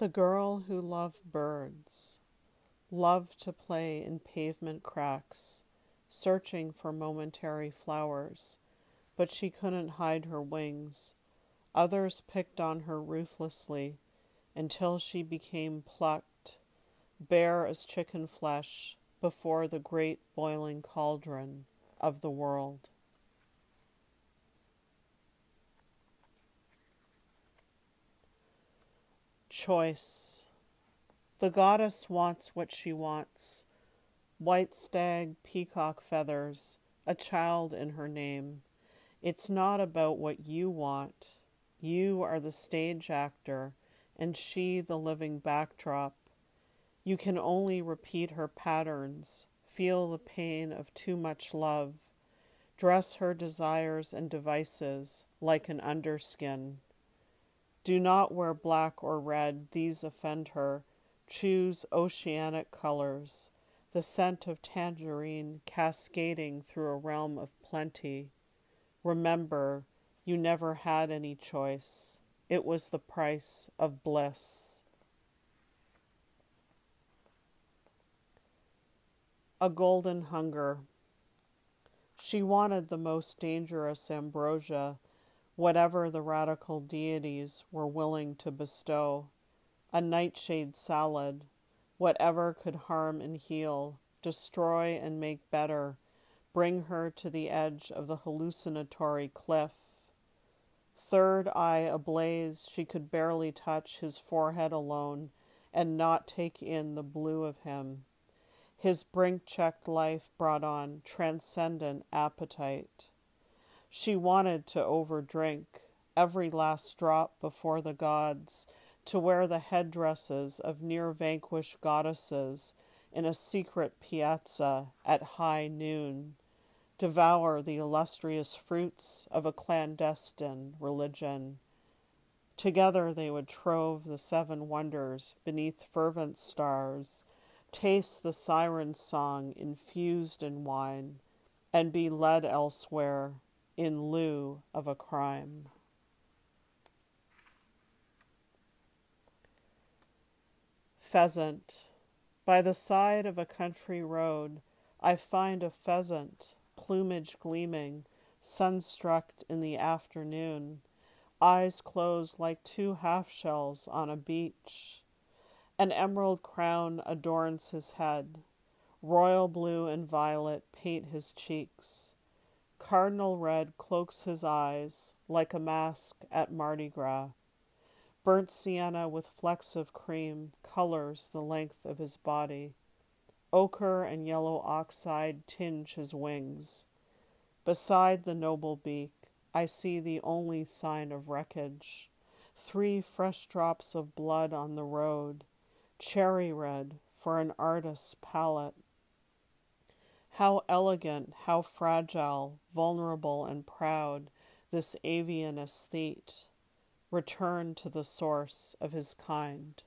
The girl who loved birds loved to play in pavement cracks, searching for momentary flowers, but she couldn't hide her wings. Others picked on her ruthlessly until she became plucked, bare as chicken flesh, before the great boiling cauldron of the world. Choice. The goddess wants what she wants white stag, peacock feathers, a child in her name. It's not about what you want. You are the stage actor, and she the living backdrop. You can only repeat her patterns, feel the pain of too much love, dress her desires and devices like an underskin. Do not wear black or red, these offend her. Choose oceanic colors, the scent of tangerine cascading through a realm of plenty. Remember, you never had any choice. It was the price of bliss. A golden hunger. She wanted the most dangerous ambrosia, whatever the radical deities were willing to bestow. A nightshade salad, whatever could harm and heal, destroy and make better, bring her to the edge of the hallucinatory cliff. Third eye ablaze, she could barely touch his forehead alone and not take in the blue of him. His brink checked life brought on transcendent appetite. She wanted to overdrink every last drop before the gods, to wear the headdresses of near vanquished goddesses in a secret piazza at high noon, devour the illustrious fruits of a clandestine religion. Together they would trove the seven wonders beneath fervent stars taste the siren's song infused in wine, and be led elsewhere in lieu of a crime. Pheasant. By the side of a country road, I find a pheasant, plumage gleaming, sunstruck in the afternoon, eyes closed like two half shells on a beach. An emerald crown adorns his head. Royal blue and violet paint his cheeks. Cardinal red cloaks his eyes like a mask at Mardi Gras. Burnt sienna with flecks of cream colors the length of his body. Ochre and yellow oxide tinge his wings. Beside the noble beak, I see the only sign of wreckage three fresh drops of blood on the road cherry red for an artist's palette. How elegant, how fragile, vulnerable, and proud this avian aesthete returned to the source of his kind.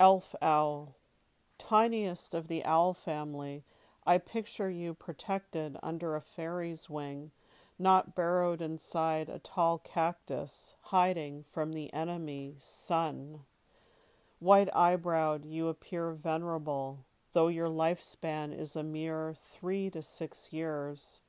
Elf owl, tiniest of the owl family, I picture you protected under a fairy's wing not burrowed inside a tall cactus, hiding from the enemy sun. White eyebrowed, you appear venerable, though your lifespan is a mere three to six years.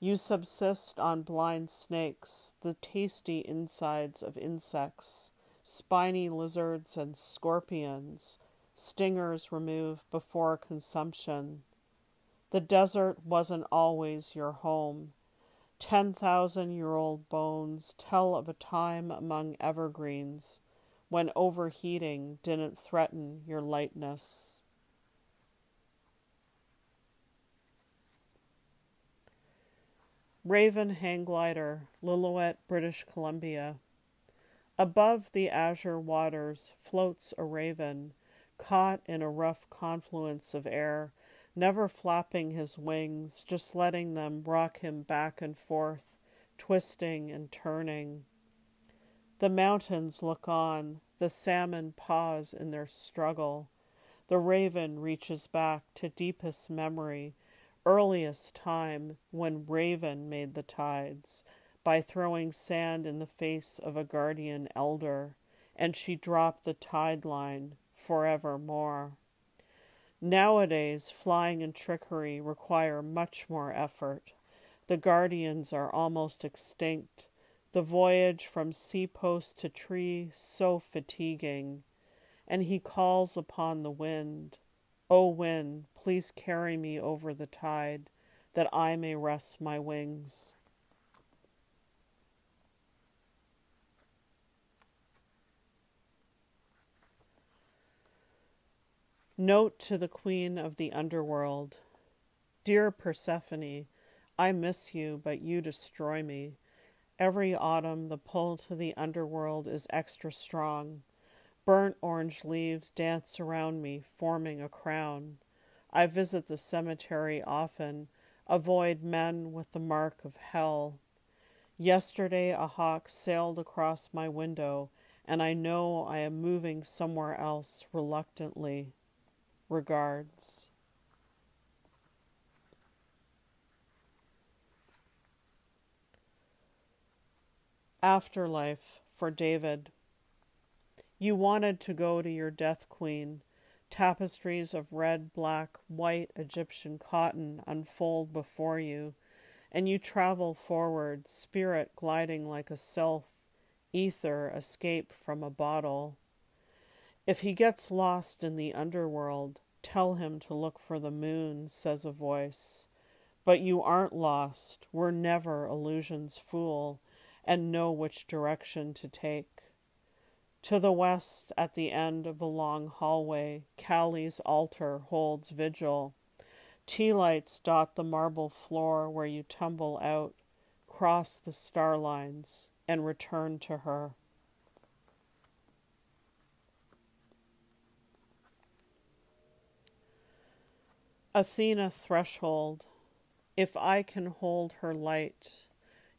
You subsist on blind snakes, the tasty insides of insects, spiny lizards and scorpions, stingers removed before consumption. The desert wasn't always your home. 10,000 year old bones tell of a time among evergreens when overheating didn't threaten your lightness. Raven Hang Glider, Lillooet, British Columbia. Above the azure waters floats a raven, caught in a rough confluence of air never flapping his wings, just letting them rock him back and forth, twisting and turning. The mountains look on, the salmon pause in their struggle. The raven reaches back to deepest memory, earliest time when Raven made the tides by throwing sand in the face of a guardian elder, and she dropped the tide line forevermore. Nowadays, flying and trickery require much more effort. The guardians are almost extinct. The voyage from sea post to tree so fatiguing. And he calls upon the wind. O wind, please carry me over the tide, that I may rest my wings. Note to the Queen of the Underworld Dear Persephone, I miss you, but you destroy me. Every autumn, the pull to the underworld is extra strong. Burnt orange leaves dance around me, forming a crown. I visit the cemetery often, avoid men with the mark of hell. Yesterday, a hawk sailed across my window, and I know I am moving somewhere else reluctantly. Regards. Afterlife for David. You wanted to go to your death queen. Tapestries of red, black, white Egyptian cotton unfold before you, and you travel forward, spirit gliding like a sylph, ether escape from a bottle. If he gets lost in the underworld, tell him to look for the moon, says a voice. But you aren't lost. We're never illusion's fool and know which direction to take. To the west, at the end of a long hallway, Kali's altar holds vigil. Tea lights dot the marble floor where you tumble out, cross the star lines, and return to her. Athena threshold. If I can hold her light,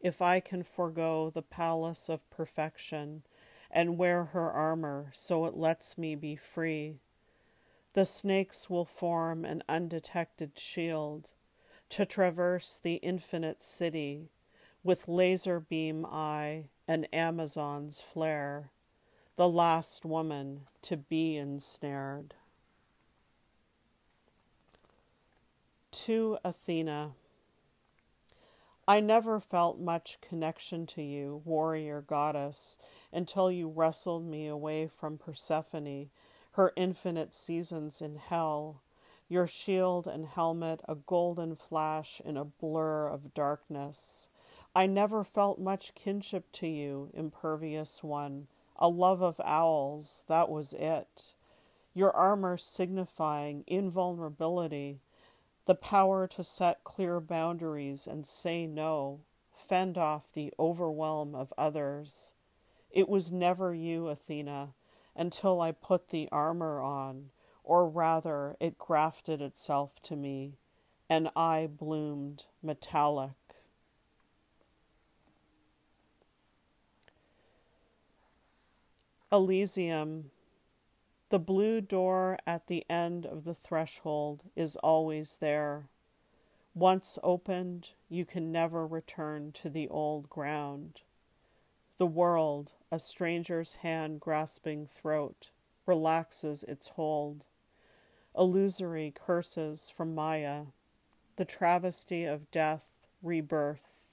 if I can forego the palace of perfection and wear her armor so it lets me be free. The snakes will form an undetected shield to traverse the infinite city with laser beam eye and Amazon's flare, the last woman to be ensnared. To Athena. I never felt much connection to you, warrior goddess, until you wrestled me away from Persephone, her infinite seasons in hell, your shield and helmet a golden flash in a blur of darkness. I never felt much kinship to you, impervious one, a love of owls, that was it. Your armor signifying invulnerability the power to set clear boundaries and say no, fend off the overwhelm of others. It was never you, Athena, until I put the armor on, or rather, it grafted itself to me, and I bloomed metallic. Elysium the blue door at the end of the threshold is always there. Once opened, you can never return to the old ground. The world, a stranger's hand grasping throat, relaxes its hold. Illusory curses from Maya, the travesty of death, rebirth,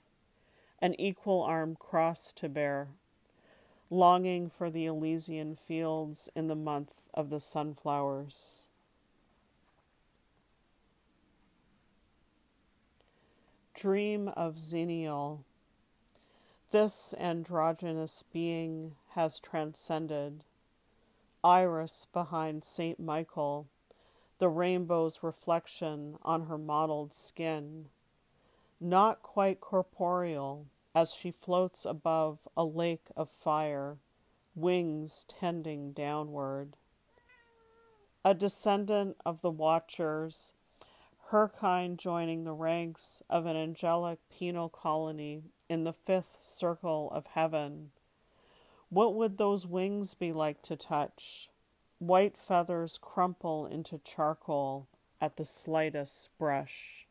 an equal arm cross to bear, longing for the Elysian fields in the month of the sunflowers. Dream of Xenial. This androgynous being has transcended. Iris behind St. Michael, the rainbow's reflection on her mottled skin. Not quite corporeal, as she floats above a lake of fire, wings tending downward. A descendant of the Watchers, her kind joining the ranks of an angelic penal colony in the fifth circle of heaven. What would those wings be like to touch? White feathers crumple into charcoal at the slightest brush.